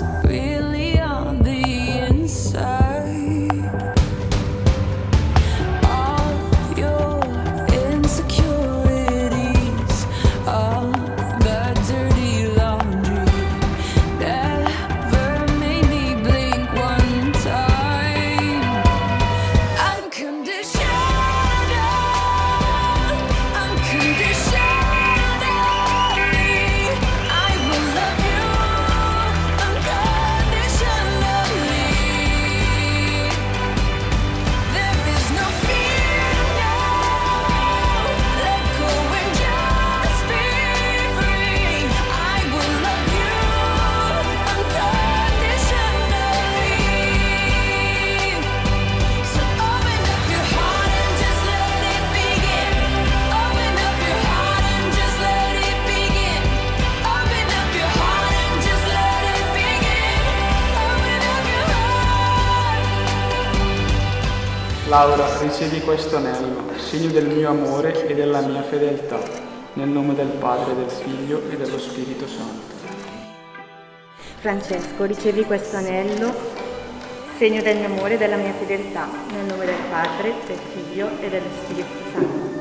we Laura, ricevi questo anello, segno del mio amore e della mia fedeltà, nel nome del Padre, del Figlio e dello Spirito Santo. Francesco, ricevi questo anello, segno del mio amore e della mia fedeltà, nel nome del Padre, del Figlio e dello Spirito Santo.